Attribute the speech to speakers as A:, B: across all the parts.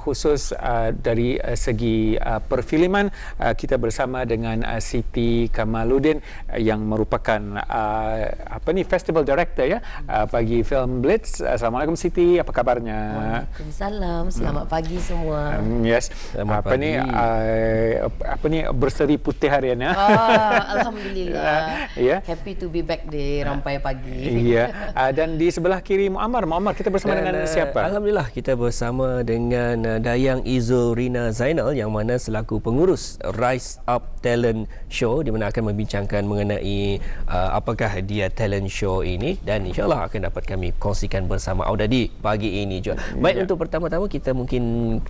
A: khusus uh, dari uh, segi uh, perfilman uh, kita bersama dengan uh, Siti Kamaluddin uh, yang merupakan uh, apa ni festival director ya uh, bagi film Blitz. Assalamualaikum Siti, apa kabarnya?
B: Waalaikumsalam. Selamat hmm. pagi semua.
A: Um, yes. Selamat apa pagi. ni uh, apa ni berseri putih harian ya.
B: Oh, alhamdulillah. ya. yeah. Happy to be back di Rampai pagi.
A: Ya. Uh, dan di sebelah kiri Muammar, Muammar kita bersama dan, dengan siapa?
C: Alhamdulillah kita bersama dengan uh, Dayang Izul Rina Zainal yang mana selaku pengurus Rise Up Talent Show di mana akan membincangkan mengenai uh, apakah dia talent show ini dan insyaallah akan dapat kami kongsikan bersama Auda di pagi ini juga. Baik ya. untuk pertama-tama kita mungkin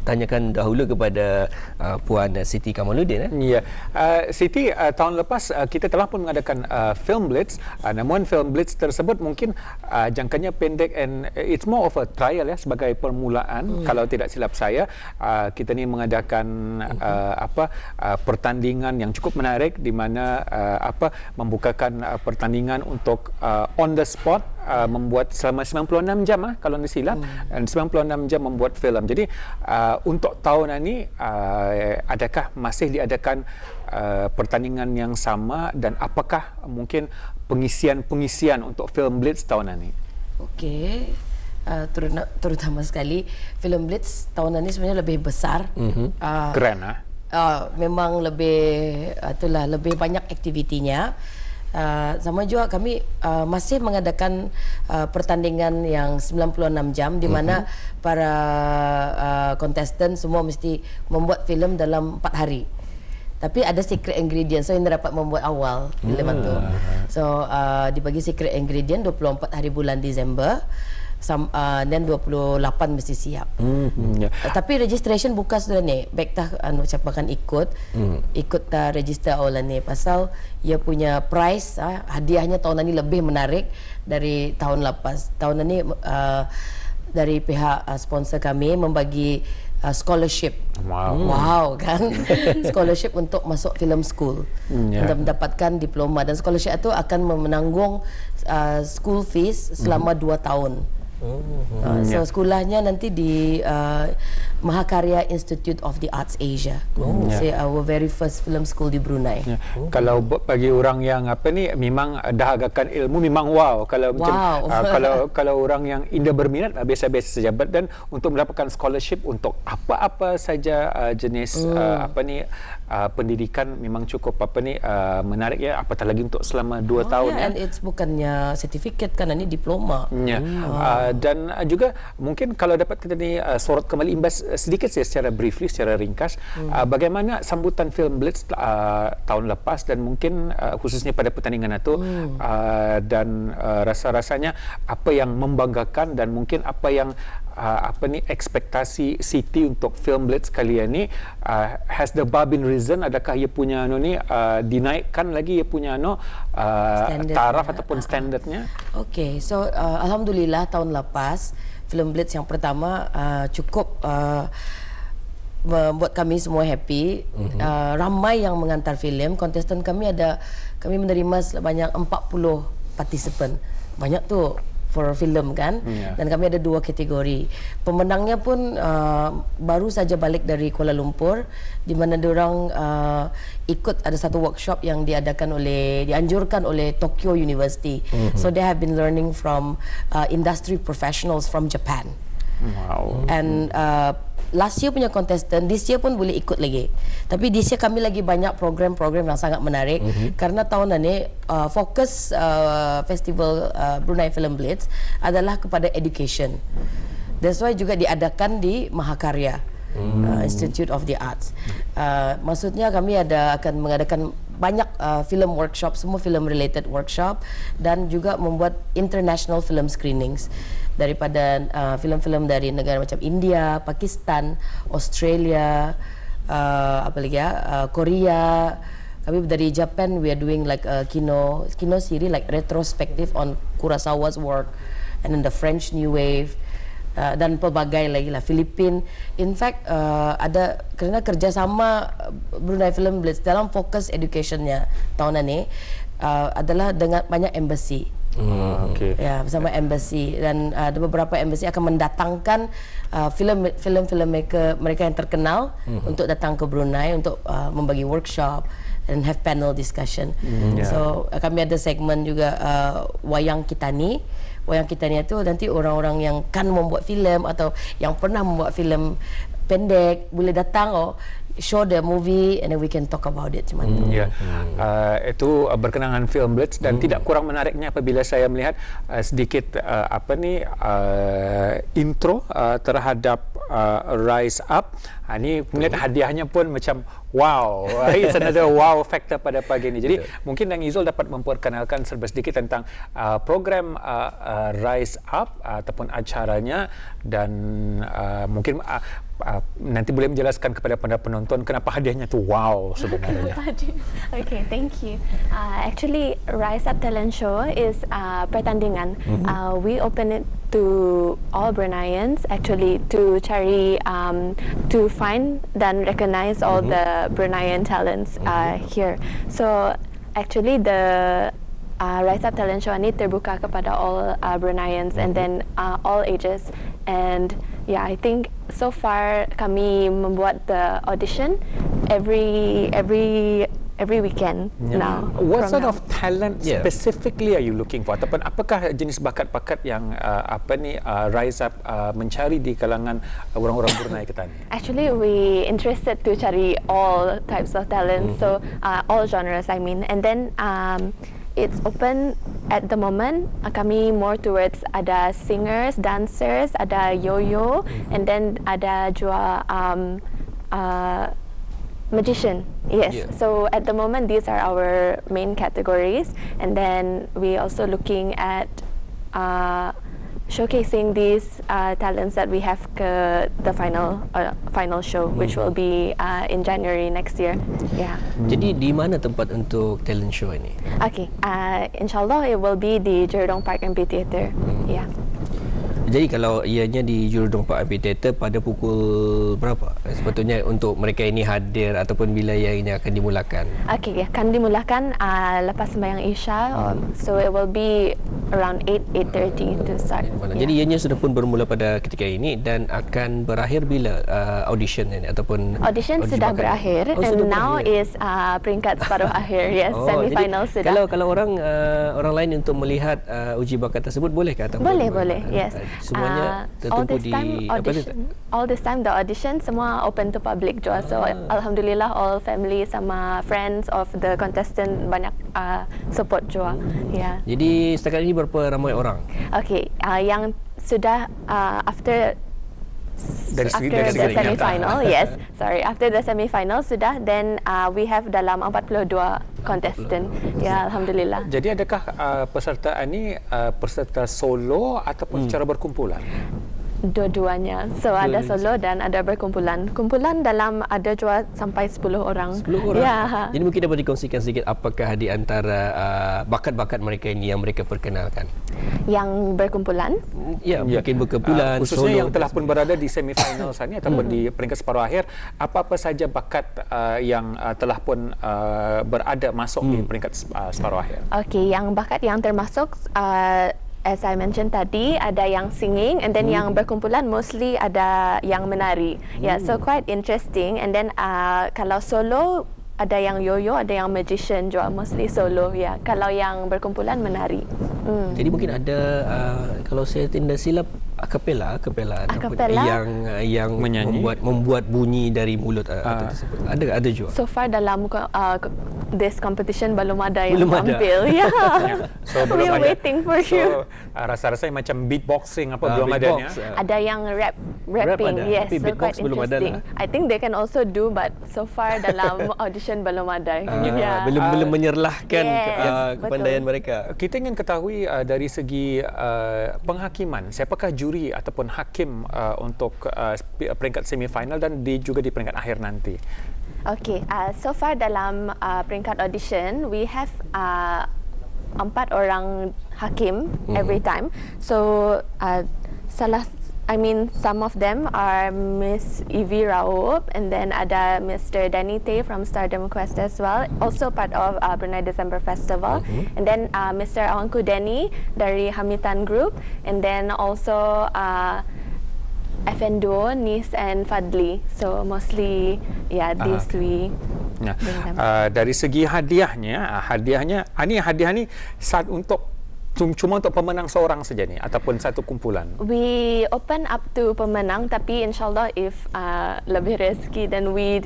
C: tanyakan dahulu kepada uh, puan Siti Kamaluddin eh.
A: Ya. Uh, Siti uh, tahun lepas uh, kita telah pun mengadakan uh, film blitz uh, namun film blitz tersebut mungkin uh, jangkanya pendek and it's more of a trial ya sebagai permulaan hmm. kalau tidak silap saya uh, kita ni mengadakan uh, apa uh, pertandingan yang cukup menarik di mana uh, apa membukakan uh, pertandingan untuk uh, on the spot uh, membuat selama 96 jam ah kalau tidak silap hmm. 96 jam membuat filem. Jadi uh, untuk tahun ini uh, adakah masih diadakan uh, pertandingan yang sama dan apakah mungkin pengisian-pengisian untuk film Blitz tahun ini?
B: Okey. Uh, terutama sekali film Blitz tahun ini sebenarnya lebih besar.
A: Mm-hmm. Uh, Keren ah.
B: Uh, memang lebih uh, itulah lebih banyak aktivitinya. Uh, sama juga kami uh, masih mengadakan uh, pertandingan yang 96 jam di mana mm-hmm. para uh, kontestan semua mesti membuat filem dalam 4 hari. Tapi ada secret ingredient so yang dapat membuat awal filem mm. itu. So uh, dibagi secret ingredient 24 hari bulan Disember dan uh, 28 mesti siap. Mm-hmm. Yeah. Uh, tapi registration buka sudah ni. Baik tah anu capakan ikut. Mm. Ikut ta register awal ni pasal ia punya price uh, hadiahnya tahun ini lebih menarik dari tahun lepas. Tahun ini uh, dari pihak uh, sponsor kami membagi uh, scholarship.
A: Wow.
B: Wow kan. scholarship untuk masuk film school. Mm, yeah. Untuk mendapatkan diploma dan scholarship itu akan menanggung uh, school fees selama mm. 2 tahun. Oh, uh, so yeah. sekolahnya nanti di uh, Mahakarya Institute of the Arts Asia. Oh. Yeah. Say our very first film school di Brunei. Yeah.
A: Oh. Kalau bagi orang yang apa ni memang dahagakan ilmu memang wow. Kalau wow. macam uh, kalau kalau orang yang indah berminat uh, biasa-biasa saja dan untuk mendapatkan scholarship untuk apa-apa saja uh, jenis mm. uh, apa ni uh, pendidikan memang cukup apa ni uh, menarik ya apatah lagi untuk selama 2 oh, tahun
B: yeah. ya. And it's bukannya sertifikat kan ini diploma.
A: Ya. Yeah. Mm. Uh, dan juga mungkin kalau dapat kita ni uh, sorot kembali imbas sedikit saya secara briefly secara ringkas hmm. uh, bagaimana sambutan film Blitz uh, tahun lepas dan mungkin uh, khususnya pada pertandingan itu hmm. uh, dan uh, rasa-rasanya apa yang membanggakan dan mungkin apa yang uh, apa ni ekspektasi City untuk film Blitz kali ini uh, has the bar been risen adakah ia punya anu ni uh, dinaikkan lagi ia punya anu uh, taraf ataupun standardnya
B: okey so uh, alhamdulillah tahun lepas film Blitz yang pertama uh, cukup uh, membuat kami semua happy. Mm-hmm. Uh, ramai yang mengantar filem. Kontestan kami ada kami menerima sebanyak 40 participant. Banyak tu for film kan. Yeah. Dan kami ada dua kategori. Pemenangnya pun uh, baru saja balik dari Kuala Lumpur di mana orang uh, ikut ada satu workshop yang diadakan oleh dianjurkan oleh Tokyo University. Mm-hmm. So they have been learning from uh, industry professionals from Japan. Wow. And uh, last year punya contestant, this year pun boleh ikut lagi. Tapi this year kami lagi banyak program-program yang sangat menarik mm-hmm. karena tahun ini uh, fokus uh, festival uh, Brunei Film Blitz adalah kepada education. That's why juga diadakan di Mahakarya hmm. uh, Institute of the Arts. Uh, maksudnya kami ada akan mengadakan banyak uh, film workshop, semua film related workshop dan juga membuat international film screenings daripada uh, film-film dari negara macam India, Pakistan, Australia, uh, apa lagi ya, uh, Korea. Kami dari Japan, we are doing like a kino kino series like retrospective on Kurosawa's work, and then the French New Wave. Uh, dan pelbagai lagi lah Filipin. In fact uh, ada kerana kerjasama Brunei Film Blitz dalam fokus educationnya tahun ini uh, adalah dengan banyak embassy
A: Hmm. Okay.
B: Ya, bersama embassy dan uh, ada beberapa embassy akan mendatangkan uh, film film filmmaker mereka yang terkenal mm-hmm. untuk datang ke Brunei untuk uh, membagi workshop and have panel discussion. Mm, yeah. So uh, kami ada segmen juga uh, wayang kita ni. Wayang kita ni itu nanti orang-orang yang kan membuat filem atau yang pernah membuat filem pendek boleh datang oh show the movie and then we can talk about it macam tu.
A: Ya. Yeah. Uh, itu uh, berkenaan film Blitz dan mm. tidak kurang menariknya apabila saya melihat uh, sedikit uh, apa ni uh, intro uh, terhadap uh, Rise Up. Ha, ini melihat hadiahnya pun macam wow. It's another wow factor pada pagi ini. Jadi yeah. mungkin Dang Izul dapat memperkenalkan serba sedikit tentang uh, program uh, uh, Rise Up uh, ataupun acaranya dan uh, mungkin uh, uh, nanti boleh menjelaskan kepada penonton kenapa hadiahnya tu wow sebenarnya.
D: okay, thank you. Uh, actually, Rise Up Talent Show is uh, pertandingan. Mm-hmm. Uh, we open it to all Bruneians actually to cari um, to find dan recognize all mm-hmm. the Bruneian talents uh, mm-hmm. here. So actually the uh, Rise Up Talent Show ini terbuka kepada all uh, Bruneians mm-hmm. and then uh, all ages and yeah I think so far kami membuat the audition every every every weekend yeah. now.
A: What sort now. of talent yeah. specifically are you looking for? Ataupun apakah jenis bakat-bakat yang uh, apa ni uh, rise up uh, mencari di kalangan orang-orang Brunei kita ni?
D: Actually, we interested to cari all types of talent, mm-hmm. so uh, all genres I mean, and then. Um, It's open at the moment. Uh, kami more towards ada singers, dancers, ada yo-yo, and then ada juga um, uh, magician yes yeah. so at the moment these are our main categories and then we also looking at uh, showcasing these uh, talents that we have ke the final uh, final show which will be uh, in January next year. Yeah.
C: Jadi di mana tempat untuk talent show ini?
D: Okay uh, insyaallah it will be di Jerdong Park Amphitheater mm. yeah
C: jadi kalau ianya di Jurudong Park Amphitheater pada pukul berapa? Sepatutnya untuk mereka ini hadir ataupun bila yang ini akan dimulakan?
D: Okey, akan dimulakan uh, lepas sembahyang Isya. Hmm. So it will be around 8 8:30 to start.
C: Yeah. Jadi ianya sudah pun bermula pada ketika ini dan akan berakhir bila uh, audition ini ataupun
D: audition, audition sudah bakal. berakhir oh, and now berakhir. is uh, peringkat separuh akhir. Yes, oh, semi final sudah.
C: Kalau kalau orang uh, orang lain untuk melihat uh, uji bakat tersebut boleh ke ataupun
D: Boleh, boleh. Yes
C: semuanya uh, tertumpu di
D: audition, apa all this time the audition semua open to public juga. So ah. alhamdulillah all family sama friends of the contestant banyak uh, support juga. Hmm. yeah
C: jadi setakat ini berapa ramai orang?
D: Okay uh, yang sudah uh, after
A: dari
D: after dari the semi final yes. Sorry after the semi final sudah then uh, we have dalam 42 contestant. Ya alhamdulillah.
A: Jadi adakah uh, peserta ini uh, peserta solo ataupun hmm. secara berkumpulan
D: dua-duanya. So ada solo dan ada berkumpulan. Kumpulan dalam ada juga sampai 10 orang.
C: 10 orang. Ya. Jadi mungkin dapat dikongsikan sedikit apakah di antara uh, bakat-bakat mereka ini yang mereka perkenalkan.
D: Yang berkumpulan?
C: Ya, ya. mungkin berkumpulan
A: uh, khususnya solo. yang telah pun berada di semifinal sana ataupun di peringkat separuh akhir, apa-apa saja bakat uh, yang uh, telah pun uh, berada masuk hmm. di peringkat uh, separuh akhir.
D: Okey, yang bakat yang termasuk uh, as I mentioned tadi ada yang singing and then hmm. yang berkumpulan mostly ada yang menari. Hmm. Yeah, so quite interesting and then uh, kalau solo ada yang yoyo, ada yang magician juga mostly solo ya. Yeah. Kalau yang berkumpulan menari.
C: Hmm. Jadi mungkin ada uh, kalau saya tidak silap akapela akapela yang yang Menyanyi. membuat membuat bunyi dari mulut uh, uh. tersebut. Ada ada juga.
D: So far dalam uh, this competition belum ada yang belum tampil. Ya. Yeah. So we are waiting for so, you.
A: Uh, rasa-rasa macam beatboxing apa uh, belum ada ya.
D: Uh. Ada yang rap rapping. Rap ada. Yes, Tapi so quite belum interesting. Ada lah. I think they can also do but so far dalam audition belum ada. Uh,
C: yeah. Belum uh, belum menyerlahkan yes, uh, kepandaian betul. mereka.
A: Kita ingin ketahui uh, dari segi uh, penghakiman siapakah juri ataupun hakim uh, untuk uh, peringkat semifinal dan di juga di peringkat akhir nanti.
D: Okay, uh, so far dalam uh, peringkat audition, we have uh, empat orang hakim mm-hmm. every time. So uh, salah I mean, some of them are Miss Evie Raup and then ada Mr. Danny Tay from Stardom Quest as well, also part of uh, Brunei December Festival.
C: Mm-hmm.
D: And then uh, Mr. Awangku Denny dari Hamitan Group, and then also uh, Effendo, Nis and Fadli. So mostly, yeah, these
A: Ah.
D: three.
A: Ya.
D: Bring them.
A: Uh, dari segi hadiahnya, uh, hadiahnya, uh, ni hadiah ni saat untuk cuma untuk pemenang seorang saja ni ataupun satu kumpulan.
D: We open up to pemenang, tapi insyaAllah if uh, lebih rezeki, then we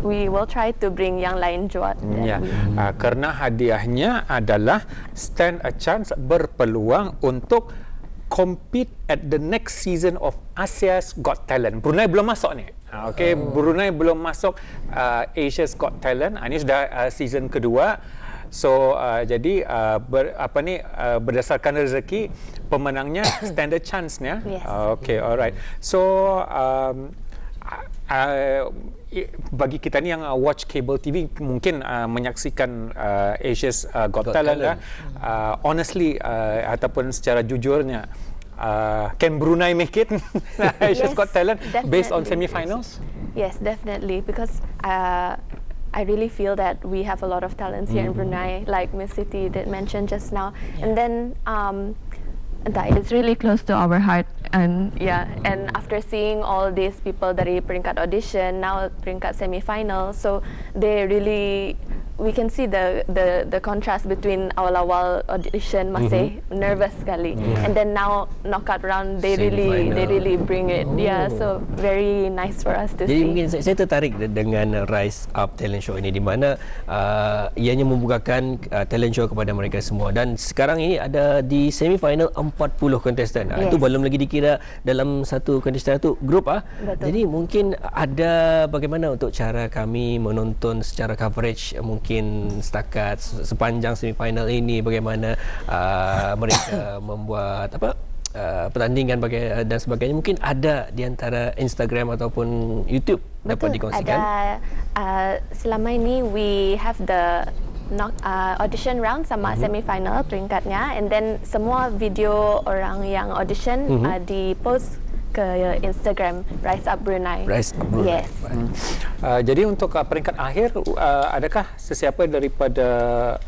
D: we will try to bring yang lain juga.
A: Ya, uh, kerana hadiahnya adalah stand a chance berpeluang untuk compete at the next season of Asia's Got Talent. Brunei belum masuk ni. Uh, okay, oh. Brunei belum masuk uh, Asia's Got Talent. Uh, ini sudah uh, season kedua. So uh, jadi uh, ber, apa ni uh, berdasarkan rezeki pemenangnya stand a chance ni ya.
D: Yes.
A: Uh, okay, alright. So um, uh, bagi kita ni yang uh, watch cable TV mungkin uh, menyaksikan uh, Asia's uh, Got,
C: Got
A: Talent,
C: Talent.
A: lah. Uh, honestly uh, ataupun secara jujurnya uh, can Brunei make it Asia's
D: Yes,
A: Got Talent based on
D: definitely.
A: semi-finals?
D: Yes, definitely. Because uh, I really feel that we have a lot of talents here in Brunei, like Miss City did mention just now. And then um, that is really close to our heart. And yeah, and after seeing all these people dari peringkat audition, now peringkat semi-final, so they really we can see the the the contrast between awal-awal audition masih nervous sekali and then now knockout round they really they
C: Semi-final.
D: really bring it yeah so very nice for us to
C: Jadi
D: see
C: mungkin saya, saya tertarik de- dengan Rise Up Talent Show ini di mana uh, ianya membukakan uh, talent show kepada mereka semua dan sekarang ini ada di semi final 40 kontestan. Yes. Itu
D: Yes.
C: belum lagi dikira dalam satu kontestan itu grup ah.
D: Betul.
C: Jadi mungkin ada bagaimana untuk cara kami menonton secara coverage mungkin setakat se- sepanjang semi final ini bagaimana uh, mereka membuat apa uh, pertandingan bagai, dan sebagainya mungkin ada di antara Instagram ataupun YouTube dapat
D: Betul,
C: dikongsikan.
D: Ada uh, selama ini we have the knock, uh, audition round sama
C: Mhm.
D: semi-final peringkatnya and then semua video orang yang audition
C: Mhm.
D: uh, di post ke Instagram Rise Up Brunei.
C: Rise Up Brunei.
D: Yes.
A: Uh, jadi untuk uh, peringkat akhir, uh, adakah sesiapa daripada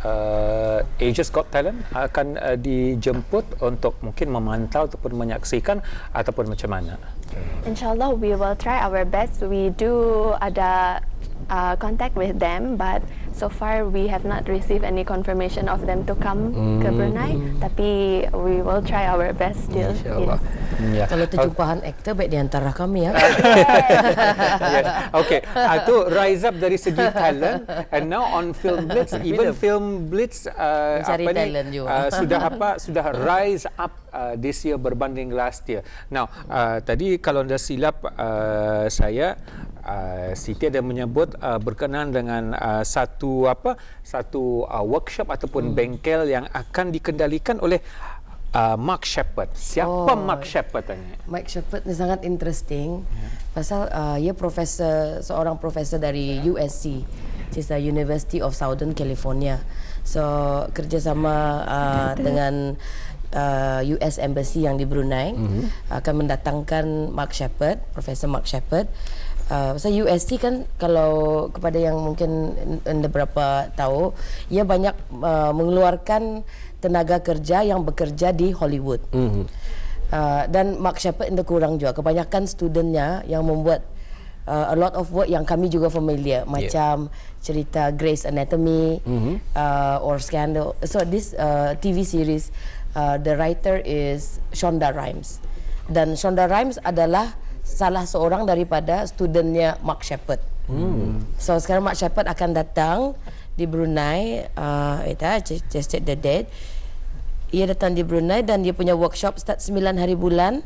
A: uh, Asia's Got Talent akan uh, dijemput untuk mungkin memantau ataupun menyaksikan ataupun macam mana?
D: Inshallah, we will try our best. We do ada uh, contact with them, but so far we have not received any confirmation of them to come ke Brunei. Tapi we will try our best still.
C: InsyaAllah.
A: Ya.
B: Kalau terjumpahan aktor baik di antara kami ya.
A: yes. Okay. Uh, tu rise up dari segi talent and now on Film Blitz, even Film Blitz uh,
B: Mencari
A: apa ni
B: juga.
A: uh, sudah apa sudah rise up uh, this year berbanding last year. Now uh, tadi kalau anda silap uh, saya uh, Siti ada menyebut uh, berkenaan dengan uh, satu apa satu uh, workshop ataupun bengkel yang akan dikendalikan oleh uh, Mark Shepard. Siapa
B: Oh.
A: Mark Shepard tanya?
B: Mike Shepard ni sangat interesting pasal uh, ia profesor seorang profesor dari USC which is the University of Southern California so kerjasama uh, dengan uh, US Embassy yang di Brunei mm-hmm. akan mendatangkan Mark Shepard Profesor Mark Shepard Uh, so USC kan kalau kepada yang mungkin anda berapa tahu ia banyak uh, mengeluarkan tenaga kerja yang bekerja di Hollywood. Mm-hmm. Uh, dan Mark Shepard itu kurang juga. Kebanyakan studentnya yang membuat uh, a lot of work yang kami juga familiar. Macam cerita Grey's Anatomy mm-hmm. uh, or Scandal. So this uh, TV series, uh, the writer is Shonda Rhimes. Dan Shonda Rhimes adalah salah seorang daripada studentnya Mark Shepard. Hmm. So sekarang Mark Shepard akan datang di Brunei. Uh, itu just, just check the date ia datang di Brunei dan dia punya workshop start 9 hari bulan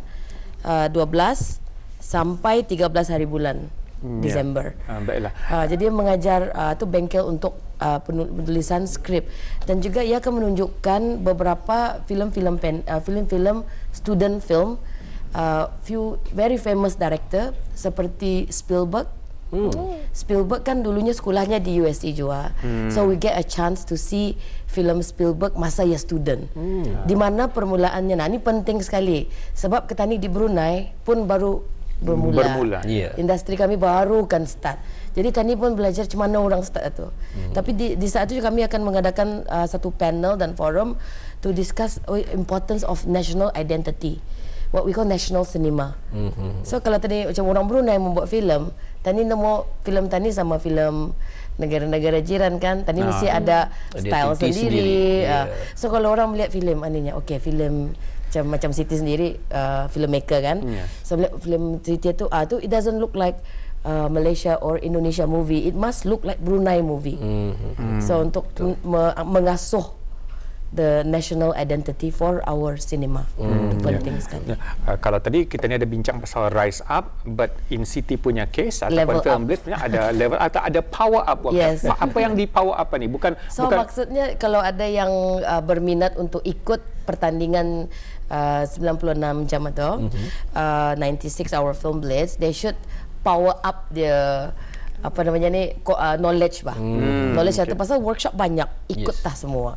B: uh, 12 sampai 13 hari bulan
A: Hmm,
B: Disember.
A: Ya. Uh, baiklah.
B: Uh, jadi dia mengajar uh, tu bengkel untuk uh, penul- penulisan skrip dan juga ia akan menunjukkan beberapa filem-filem pen, uh, filem-filem student film uh, few very famous director seperti Spielberg, hmm. Spielberg kan dulunya sekolahnya di USC juga. Hmm. So we get a chance to see film Spielberg masa ia student. Hmm. Di mana permulaannya. Nah, ini penting sekali. Sebab Ketani di Brunei pun baru bermula.
A: Bermula.
C: Yeah.
B: Industri kami baru kan start. Jadi Tani pun belajar macam mana orang start itu. Hmm. Tapi di, di saat itu kami akan mengadakan uh, satu panel dan forum to discuss oh, importance of national identity. What we call national cinema. Mm-hmm. So kalau tadi macam orang Brunei membuat filem, Tani nemu filem Tani sama filem negara-negara jiran kan. Tani nah, mesti ada style sendiri. sendiri. Uh, so kalau orang melihat filem aninya, okay filem macam macam Siti sendiri uh, filmmaker kan. Yeah. So filem Siti tu ah uh, tu it doesn't look like uh, Malaysia or Indonesia movie, it must look like Brunei movie. Mm-hmm. So untuk me- mengasuh the national identity for our cinema. Mm, itu penting yeah. sekali. Yeah.
A: Uh, kalau tadi kita ni ada bincang pasal rise up, but in city punya case ataupun film blitz punya ada level atau ada power up.
B: Yes.
A: Apa yang di power up ni? Bukan.
B: So
A: bukan
B: maksudnya kalau ada yang uh, berminat untuk ikut pertandingan uh, 96 jam itu, mm-hmm. uh, 96 hour film blitz, they should power up dia apa namanya ni uh, knowledge bah. Hmm, knowledge okay. itu pasal workshop banyak ikut yes. semua.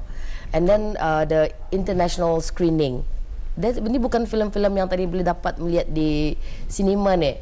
B: And then uh, the international screening. Ini bukan filem-filem yang tadi boleh dapat melihat di sinema ni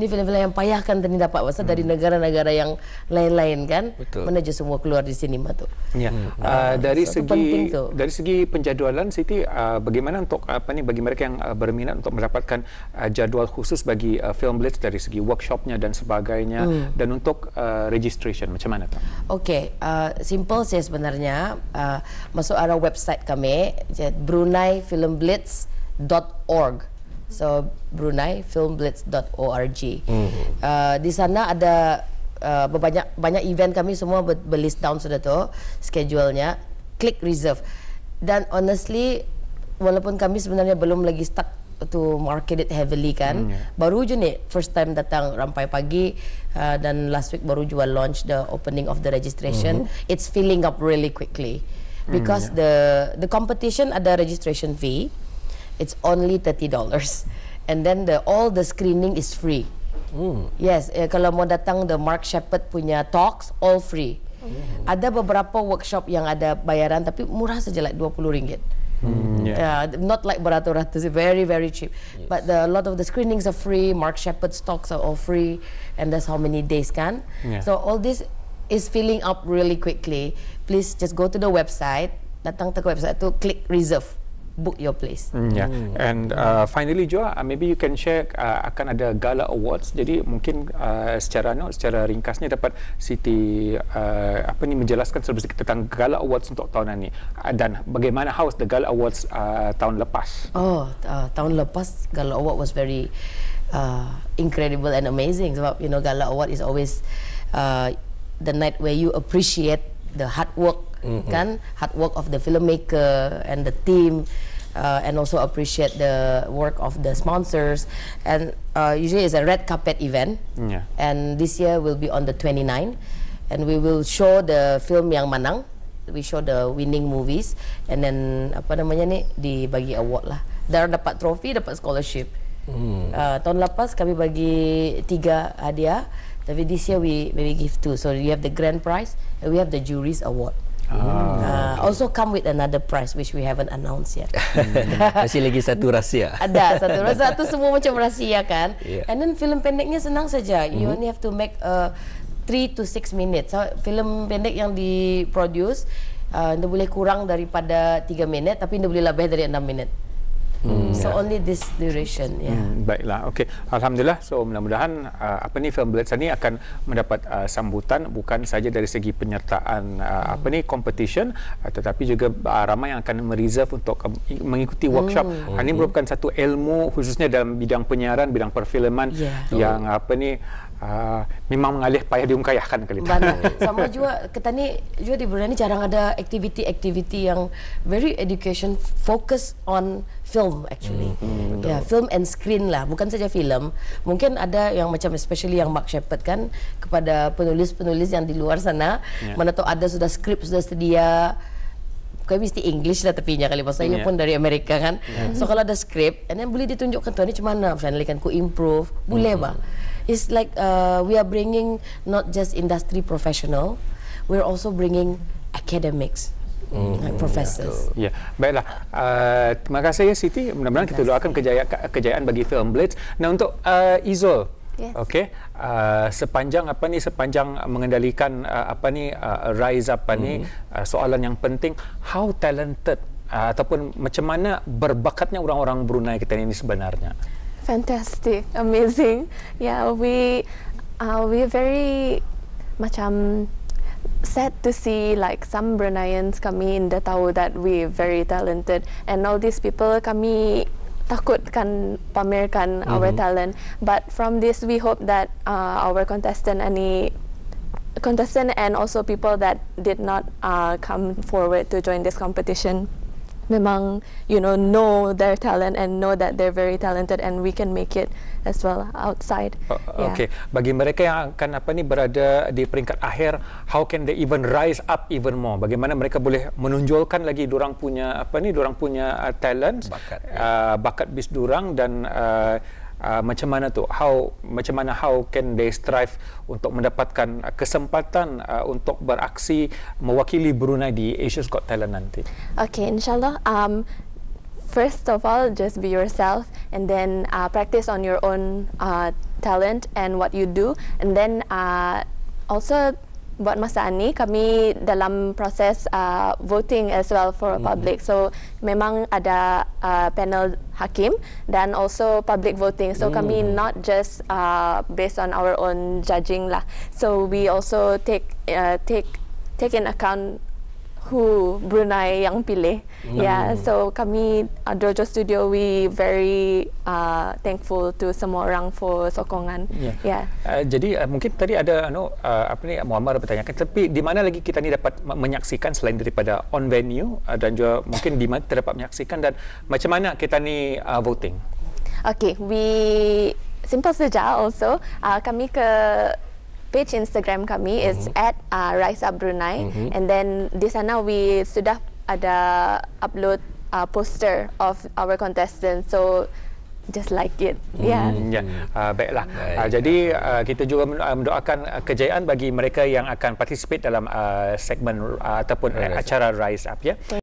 B: ini filem-filem yang payah kan tadi dapat pasal hmm. dari negara-negara yang lain-lain kan Betul. mana je semua keluar di sinema tu
A: ya hmm. uh, dari so, segi dari segi penjadualan Siti uh, bagaimana untuk apa ni bagi mereka yang uh, berminat untuk mendapatkan uh, jadual khusus bagi uh, film blitz dari segi workshopnya dan sebagainya hmm. dan untuk uh, registration macam mana tu
B: okey uh, simple saya sebenarnya uh, masuk arah website kami brunaifilmblitz.org So Brunei filmblitz.org. Mm. Uh, di sana ada uh, banyak banyak event kami semua ber, berlist down sudah tu schedule-nya. Click reserve. Dan honestly walaupun kami sebenarnya belum lagi start to market it heavily kan. Mm, yeah. Baru je ni first time datang rampai pagi uh, dan last week baru jual launch the opening of the registration. Mm-hmm. It's filling up really quickly. Because mm, yeah. the the competition ada registration fee it's only $30 and then the all the screening is free mm. yes eh, kalau mau datang the Mark Shepard punya talks all free mm. ada beberapa workshop yang ada bayaran tapi murah saja like 20 ringgit Mm, yeah. uh, not like beratus-ratus, very very cheap. Yes. But the, a lot of the screenings are free. Mark Shepard's talks are all free, and that's how many days can. Yeah. So all this is filling up really quickly. Please just go to the website. Datang ke website tu, click reserve book your place.
A: Mm, yeah. Mm. And uh, finally juga uh, maybe you can share uh, akan ada gala awards. Jadi mungkin uh, secara no secara ringkasnya dapat Siti uh, apa ni menjelaskan sedikit tentang gala awards untuk tahun ini uh, dan bagaimana house the gala awards uh, tahun lepas.
B: Oh, uh, tahun lepas gala award was very uh, incredible and amazing sebab you know gala award is always uh, the night where you appreciate the hard work mm-hmm. kan? Hard work of the filmmaker and the team uh, and also appreciate the work of the sponsors. And uh, usually it's a red carpet event. Yeah. and this year will be on the 29 and we will show the film yang manang we show the winning movies. And then apa namanya ni? Dibagi award lah. Dar dapat trofi dapat scholarship. Hmm. uh, tahun lepas kami bagi tiga hadiah. Tapi this year we we give two. So you have the grand prize and we have the jury's award Ah, uh, also come with another prize which we haven't announced yet.
C: Hmm. Masih lagi satu rahsia.
B: Ada satu rahsia. Satu semua macam rahsia kan. Yeah. And then film pendeknya senang saja. Mm-hmm. You only have to make a uh, 3 to 6 minutes. So, film pendek yang diproduce uh, dia boleh kurang daripada 3 minit tapi dia boleh lebih dari 6 minit. Hmm, so yeah. only this duration yeah. Hmm,
A: baiklah okey alhamdulillah so mudah-mudahan uh, apa ni film Blitz ni akan mendapat uh, sambutan bukan saja dari segi penyertaan uh, hmm. apa ni competition uh, tetapi juga uh, ramai yang akan mereserve untuk uh, mengikuti workshop hmm. uh, ini merupakan satu ilmu khususnya dalam bidang penyiaran bidang perfilman yeah. yang oh. apa ni Uh, memang mengalih payah diungkayahkan kali itu.
B: Sama juga kita ni juga di Brunei ni jarang ada aktiviti-aktiviti yang very education focus on film actually. Mm, mm, ya, yeah, film and screen lah, bukan saja film. Mungkin ada yang macam especially yang Mark Shepard kan kepada penulis-penulis yang di luar sana, yeah. mana tahu ada sudah skrip sudah sedia kau mesti English lah tepinya kali pasal yeah. pun dari Amerika kan. Yeah. So kalau ada skrip, and then boleh ditunjukkan tu ni macam mana, misalnya kan ku improve, boleh mm. bah. It's like uh, we are bringing not just industry professional, we're also bringing academics, mm. like professors.
A: Ya, baiklah. Uh, terima kasih ya Siti. Mudah-mudahan kita doakan kejayaan, kejayaan bagi Film Blitz. Nah untuk uh, Izul,
D: Yes.
A: Okey, uh, sepanjang apa ni sepanjang mengendalikan uh, apa ni uh, rise apa ni uh, soalan yang penting how talented uh, ataupun macam mana berbakatnya orang-orang Brunei kita ini sebenarnya.
D: Fantastic, amazing. Yeah, we uh, we very macam sad to see like some Bruneians kami in the tahu that we very talented and all these people kami takutkan pamerkan mm-hmm. our talent but from this we hope that uh, our contestant any contestant and also people that did not uh, come forward to join this competition memang you know know their talent and know that they're very talented and we can make it as well outside.
A: Uh, okay, bagi mereka yang akan apa ni berada di peringkat akhir, how can they even rise up even more? Bagaimana mereka boleh menonjolkan lagi orang punya apa ni, orang punya uh, talent, bakat, uh, bakat bis durang dan uh, uh, macam mana tu? How macam mana how can they strive untuk mendapatkan uh, kesempatan uh, untuk beraksi mewakili Brunei di Asia's Got Talent nanti?
D: Okay insyaallah um first of all just be yourself and then uh, practice on your own uh, talent and what you do. And then uh, also buat masa ni kami dalam proses uh, voting as well for mm. public so memang ada uh, panel hakim dan also public voting so mm. kami not just uh, based on our own judging lah so we also take uh, take take in account who Brunei yang pilih. Mm. Yeah, so kami uh, Dojo Studio we very uh, thankful to semua orang for sokongan.
A: Yeah. yeah. Uh, jadi uh, mungkin tadi ada anu uh, apa ni Muhammad bertanyakan tapi di mana lagi kita ni dapat menyaksikan selain daripada on venue uh, dan juga mungkin di mana terdapat menyaksikan dan macam mana kita ni uh, voting?
D: Okay, we simple saja also uh, kami ke page Instagram kami mm-hmm. is at uh, Rise Up Brunei mm-hmm. and then di sana we sudah ada upload uh, poster of our contestants. So just like it. Yeah.
A: mm, ya uh, baiklah. Baik. uh, jadi uh, kita juga mendoakan uh, kejayaan bagi mereka yang akan participate dalam uh, segmen uh, ataupun uh, acara Rise Up ya